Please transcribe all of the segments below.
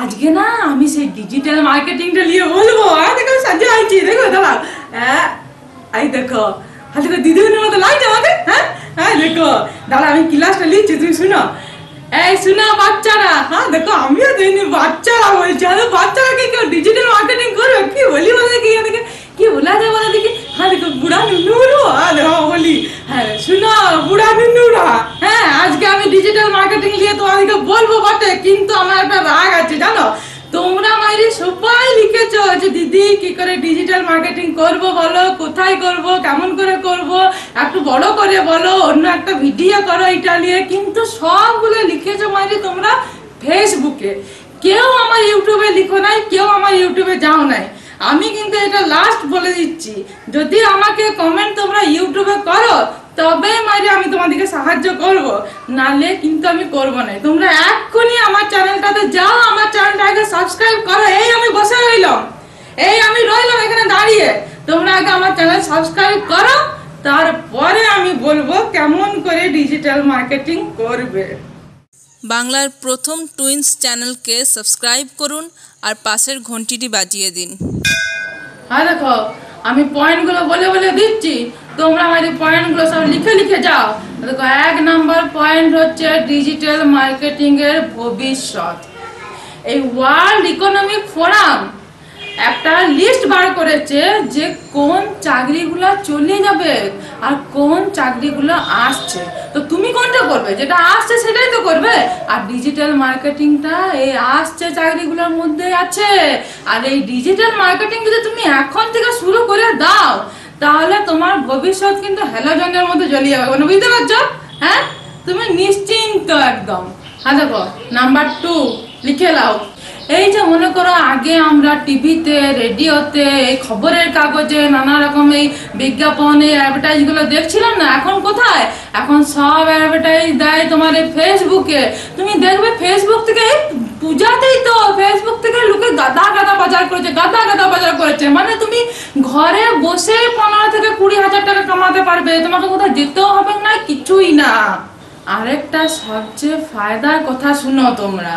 আজকে না আমি সেই ডিজিটাল মার্কেটিংটা নিয়ে বলব। দেখো সাজা আইছি, দেখো দাঁড়া হ্যাঁ এই দেখো হ্যাঁ দেখো দিদির মতো লাগছে আমাকে হ্যাঁ? হ্যাঁ দেখো দাঁড়া আমি ক্লাসটা লিখছি, তুমি শুনো। এই, শুনো, বাচ্চারা হ্যাঁ দেখো, আমিও দেখিনি বাচ্চারা বলছি, আরে বাচ্চারা কি কেউ ডিজিটাল মার্কেটিং করবে? কি বলি বলে কি দেখে কি বলা যায় বলে দেখি। হ্যাঁ দেখো, বুড়া নুনুরু হ্যাঁ দেখো বলি হ্যাঁ শুনো, বুড়া নুনুরা হ্যাঁ আজকে আমি ডিজিটাল মার্কেটিং নিয়ে তোমাদেরকে বলব বটে, কিন্তু আমার একটা রাগ সবাই লিখেছো যে দিদি, কি করে ডিজিটাল মার্কেটিং করব বলো, কোথায় করব, কেমন করে করব, একটু বড় করে বলো, অন্য একটা ভিডিও করো এটা নিয়ে, কিন্তু সবগুলো লিখেছো মাইরি তোমরা ফেসবুকে। কেউ আমার ইউটিউবে লিখো নাই, কেউ আমার ইউটিউবে যাও নাই। আমি কিন্তু এটা লাস্ট বলে দিচ্ছি, যদি আমাকে কমেন্ট তোমরা ইউটিউবে করো তবে মাইরে আমি তোমাদেরকে সাহায্য করব। নালে কিন্তু আমি করব না তোমরা এক্ষুনি আমার চ্যানেলটাতে যাও, আমার চ্যানেলটাকে সাবস্ক্রাইব করো এই আমি বসে রইলাম এই আমি রইলাম এখানে দাঁড়িয়ে। তোমরা আগে আমার চ্যানেল সাবস্ক্রাইব করো তারপরে আমি বলব কেমন করে ডিজিটাল মার্কেটিং করবে। বাংলার প্রথম টুইন্স চ্যানেলকে সাবস্ক্রাইব করুন আর পাশের ঘন্টিটি বাজিয়ে দিন। হ্যাঁ দেখো আমি পয়েন্টগুলো বলে বলে দিচ্ছি। তোমরা আমার পয়েন্টগুলো সব লিখে লিখে যাও। দেখো এক নাম্বার পয়েন্ট হচ্ছে ডিজিটাল মার্কেটিংয়ের ভবিষ্যৎ। এই ওয়ার্ল্ড ইকোনমিক ফোরাম একটা লিস্ট বার করেছে যে কোন চাকরিগুলো চলে যাবে আর কোন চাকরিগুলো আসছে। তো তুমি কোনটা করবে? যেটা আসছে সেটাই তো করবে। আর ডিজিটাল মার্কেটিংটা এই আসছে চাকরিগুলোর মধ্যে আছে। আর এই ডিজিটাল মার্কেটিং যদি তুমি এখন থেকে শুরু করে দাও, তাহলে তোমার ভবিষ্যৎ কিন্তু হ্যালোজনের মধ্যে জ্বলিয়ে যাবে। মানে বুঝতে পারছ? হ্যাঁ? তুমি নিশ্চিন্ত একদম। হ্যাঁ দেখো নাম্বার টু লিখে নাও এই যে মনে করো, আগে আমরা টিভিতে, রেডিওতে, এই খবরের কাগজে নানা রকম এই বিজ্ঞাপন, এই অ্যাডভার্টাইজগুলো দেখছিলাম না, এখন কোথায়? এখন সব অ্যাডভার্টাইজ দেয় তোমার এই ফেসবুকে তুমি দেখবে ফেসবুক থেকে, এই পূজাতেই তো ফেসবুক থেকে লোকে গাদা গাদা বাজার করেছে, গাদা গাদা বাজার করেছে। মানে তুমি ঘরে বসে পনেরো থেকে কুড়ি হাজার টাকা কামাতে পারবে, তোমাকে কোথাও যেতেও হবে না, কিছুই না। আরেকটা সবচেয়ে ফায়দার কথা শুনো তোমরা।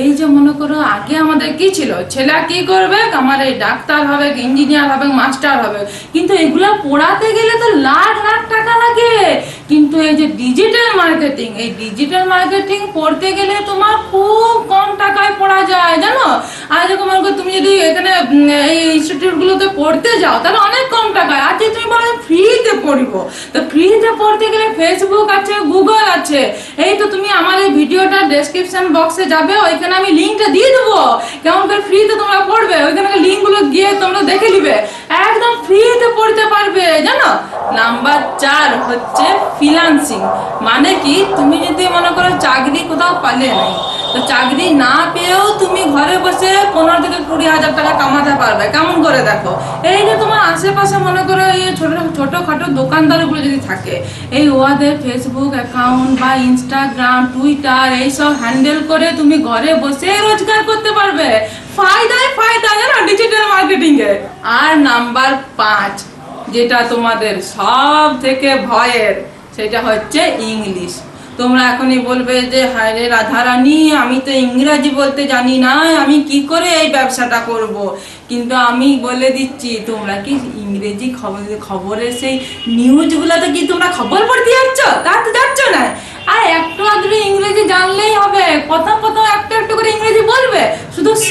এই যে মনে করো, আগে আমাদের কি ছিল? ছেলে কি করবে? আমার এই ডাক্তার হবে, ইঞ্জিনিয়ার হবে, মাস্টার হবে। কিন্তু এগুলো পড়াতে গেলে তো লাখ লাখ টাকা লাগে। কিন্তু এই যে ডিজিটাল মার্কেটিং এই ডিজিটাল মার্কেটিং পড়তে গেলে তোমার খুব কম টাকায় পড়া যায়, জানো? যেরকম তুমি যদি এখানে এই ইনস্টিটিউটগুলোতে পড়তে যাও, তাহলে অনেক কম টাকায় আর যদি তুমি বলো ফ্রিতে পড়ব। তো ফ্রিতে পড়তে গেলে ফেসবুক আছে গুগল আছে। এই তো তুমি আমার এই ভিডিওটা ডেসক্রিপশন বক্সে যাবে, ওইখানে আমি লিঙ্কটা দিয়ে দেবো। কেমন করে ফ্রিতে তোমরা পড়বে? ওইখানে লিঙ্কগুলো গিয়ে তোমরা দেখে নিবে। একদম ফ্রিতে পড়তে পারবে, জানো? নাম্বার চার হচ্ছে ফিনান্সিং মানে কি? তুমি যদি মনে করো চাকরি কোথাও পালে নাই, তো চাকরি না পেয়েও তুমি ঘরে বসে পনেরো থেকে কুড়ি হাজার টাকা কামাতে পারবে। কেমন করে দেখো? এই যে তোমার আশেপাশে মনে করো এই ছোট, ছোটখাটো দোকানদারগুলো যদি থাকে, এই ওয়াদের ফেসবুক অ্যাকাউন্ট বা ইনস্টাগ্রাম টুইটার এইসব হ্যান্ডেল করে তুমি ঘরে বসে রোজগার করতে পারবে। ফায়দায় ফায়দা জানো ডিজিটাল মার্কেটিং এ। আর নাম্বার পাঁচ যেটা তোমাদের সব থেকে ভয়ের, সেটা হচ্ছে ইংলিশ। তোমরা এখনই বলবে যে হায় রে রাধারানী, আমি তো ইংরাজি বলতে জানি না, আমি কি করে এই ব্যবসাটা করব। কিন্তু আমি বলে দিচ্ছি, তোমরা কি ইংরেজি খবর, খবরের সেই নিউজগুলোতে কি তোমরা খবর পড়তে যাচ্ছ? তা তো যাচ্ছ না? আর একটু আধটু ইংরেজি জানলেই হবে। প্রথম প্রথম একটু একটু করে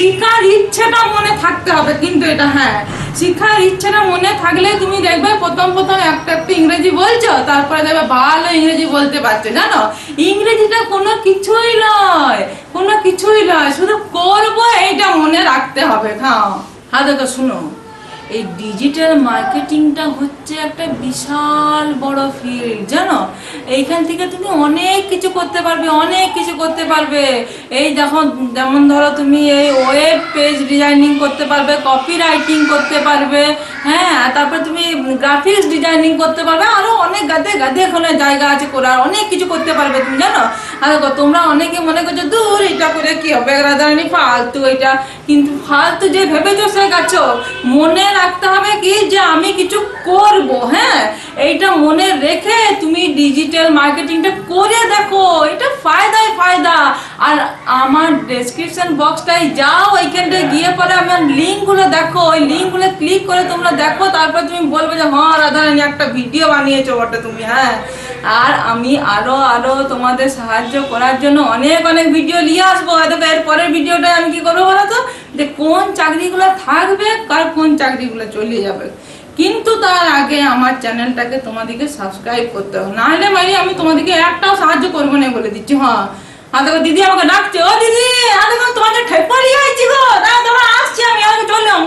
শিখার ইচ্ছেটা মনে থাকতে হবে, কিন্তু এটা হ্যাঁ। শিখার ইচ্ছেটা মনে থাকলে তুমি দেখবে প্রথম প্রথম একটা একটা ইংরেজি বলছো, তারপরে দেখবে ভালো ইংরেজি বলতে পারছ, জানো? ইংরেজিটা কোনো কিছুই নয়, কোনো কিছুই নয়, শুধু করব এইটা মনে রাখতে হবে হ্যাঁ হ্যাঁ দেখো শুনো। এই ডিজিটাল মার্কেটিংটা হচ্ছে একটা বিশাল বড় ফিল্ড জানো? এইখান থেকে তুমি অনেক কিছু করতে পারবে, অনেক কিছু করতে পারবে। এই দেখো, যেমন ধরো তুমি এই ওয়েব পেজ ডিজাইনিং করতে পারবে কপি রাইটিং করতে পারবে হ্যাঁ? তারপরে তুমি গ্রাফিক্স ডিজাইনিং করতে পারবে আরও অনেক গাদে গাদে এখানে জায়গা আছে করার, অনেক কিছু করতে পারবে তুমি, জানো? আর তোমরা অনেকে মনে করছ দূর এটা করে কি হবে? রাধারানী ফালতু এটা। কিন্তু ফালতু যে ভেবেছো, সে গাছ, মনে রাখতে হবে কি যে আমি কিছু করব হ্যাঁ? এইটা মনে রেখে তুমি ডিজিটাল মার্কেটিংটা করে দেখো। এটা ফায়দাই ফায়দা। আর আমার ডেসক্রিপশন বক্সটায় যাও ওইখানটায় গিয়ে পরে আমার লিঙ্কগুলো দেখো। ওই লিঙ্কগুলো ক্লিক করে তোমরা দেখো তারপর তুমি বলবে যে হ্যাঁ রাধারানী একটা ভিডিও বানিয়েছো বটে তুমি। হ্যাঁ। আর আমি আরও আরও তোমাদের সাহায্য করার জন্য অনেক অনেক ভিডিও নিয়ে আসব। হয়তো এর পরের ভিডিওটায় আমি কি করব বলো তো? যে কোন চাকরিগুলো থাকবে আর কোন চাকরিগুলো চলে যাবে। কিন্তু তার আগে আমার চ্যানেলটাকে তোমাদেরকে সাবস্ক্রাইব করতে হবে। নাহলে ভাই, আমি তোমাদেরকে একটাও সাহায্য করব না বলে দিচ্ছি হ্যাঁ। আর দিদি আমাকে ডাকছে। ও দিদি, আর তোমাকে ঠেপড়ি আইছি গো। না দাঁড়া আসছি আমি আমাকে চললাম।